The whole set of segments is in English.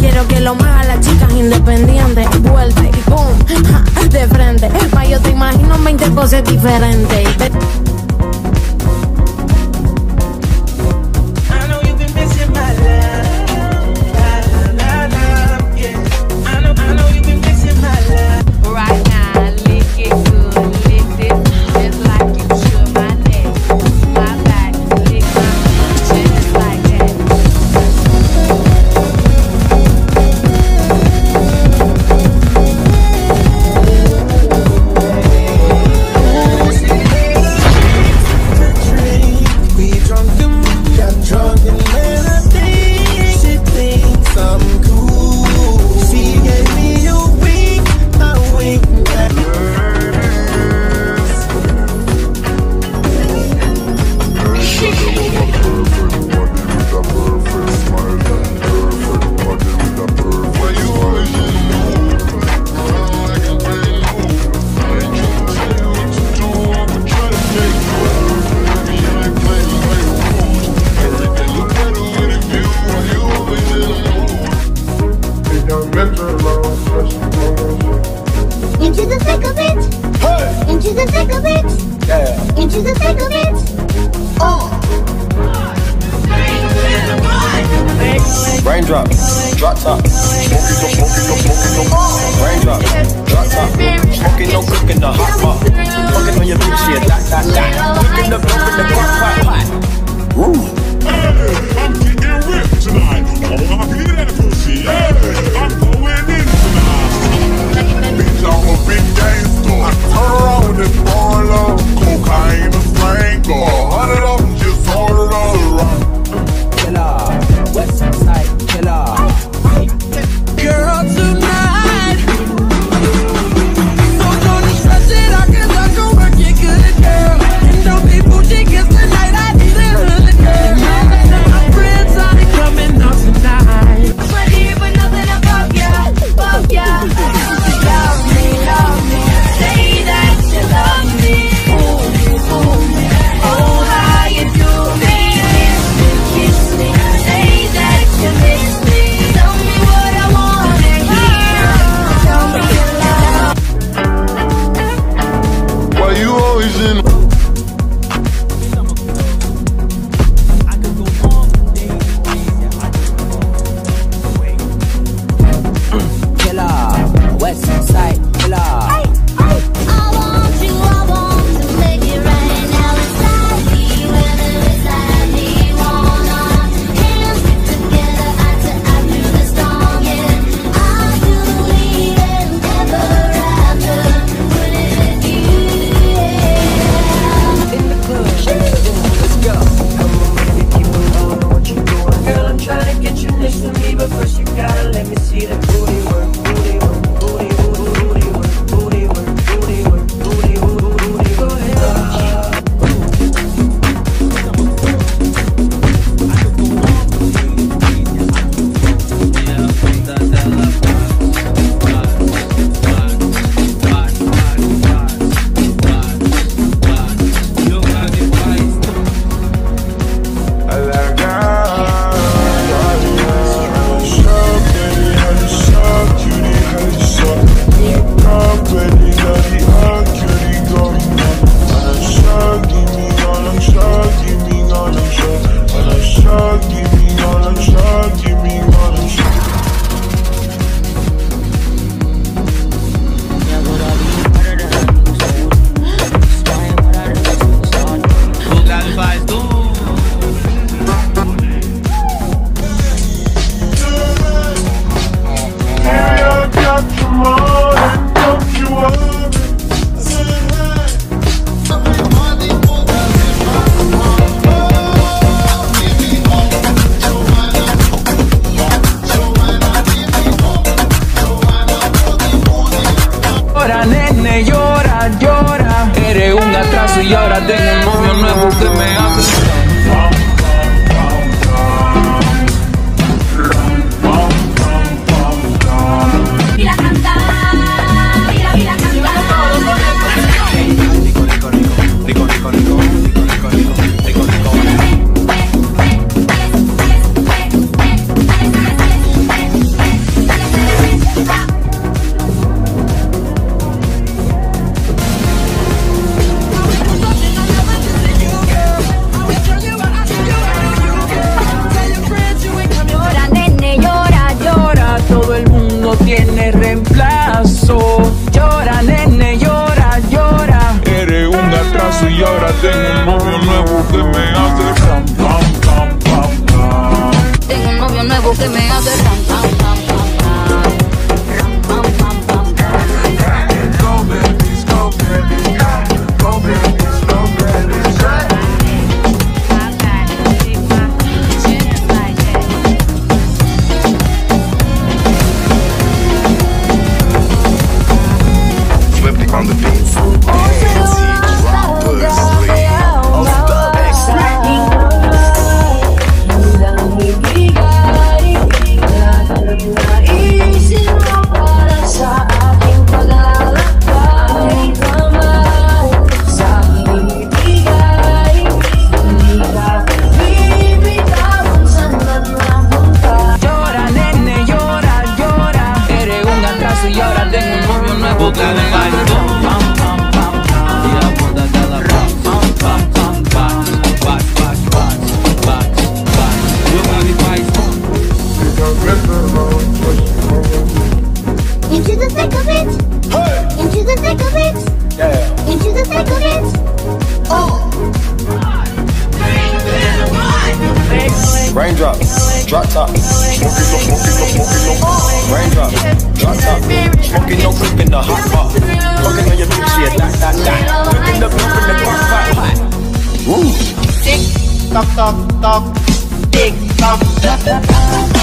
Quiero que lo muevan las chicas independientes. Vuelta y boom, ja, de frente. Pa, yo te imagino 20 cosas diferentes. nuevo que me hace no smoking, no smoking, no Raindrop, drop top, smoking, no whip in the hot pot Fucking on your bitch, yeah, dot, dot, dot Whipping the pump in the crock pot, hot Woo! Tick, tock, tock, tock Tick, tock, tock, tock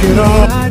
get up.